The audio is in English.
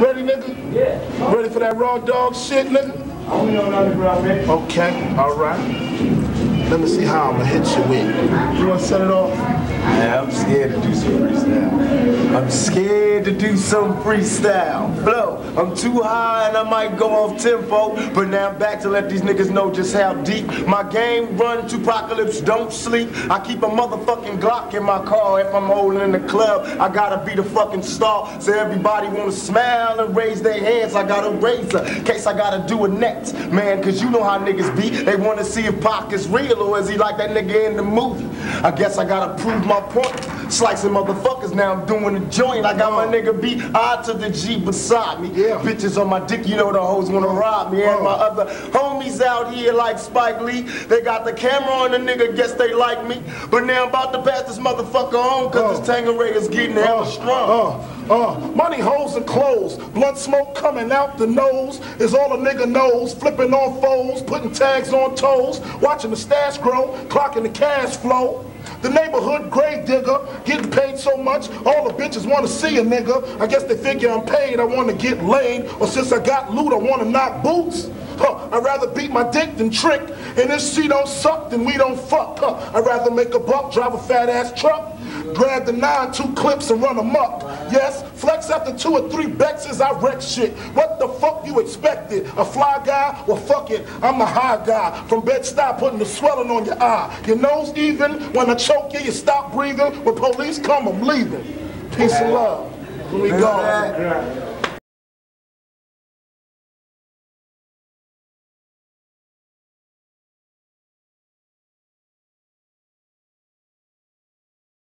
Ready, nigga? Yeah. Ready for that raw dog shit, nigga? I'm on underground, man. Okay, all right. Let me see how I'm gonna hit you with. You wanna set it off? Yeah, I'm scared to do some research. I'm scared to do some freestyle. Blow, I'm too high and I might go off tempo. But now I'm back to let these niggas know just how deep my game run to apocalypse. Don't sleep. I keep a motherfucking Glock in my car. If I'm holding in the club, I gotta be the fucking star. So everybody wanna smile and raise their hands. I got a razor. Case I gotta do a next, man. Cause you know how niggas be. They wanna see if Pac is real or is he like that nigga in the movie. I guess I gotta prove my point. Slicing motherfuckers now I'm doing a joint. I got my uh-huh. nigga B I to the G beside me. Yeah. Bitches on my dick, you know the hoes wanna rob me. And my uh-huh. other homies out here like Spike Lee. They got the camera on the nigga, guess they like me. But now I'm about to pass this motherfucker on cause this uh-huh. Tanqueray is getting hella strong. Uh, money, holes, and clothes. Blood smoke coming out the nose is all a nigga knows. Flipping on foes, putting tags on toes. Watching the stash grow, clocking the cash flow. The neighborhood grave digger, getting paid so much, all the bitches wanna see a nigga. I guess they figure I'm paid, I wanna get laid. Or since I got loot, I wanna knock boots. Huh, I'd rather beat my dick than trick. And if she don't suck, then we don't fuck. Huh, I'd rather make a buck, drive a fat ass truck. Grab the nine, two clips and run them up. Yes, flex after two or three Bexes, I wreck shit. What the fuck you expected? A fly guy? Well, fuck it, I'm the high guy. From Bed-Stuy putting the swelling on your eye. Your nose even, when I choke you, you stop breathing. When police come, I'm leaving. Peace and love. Here we go.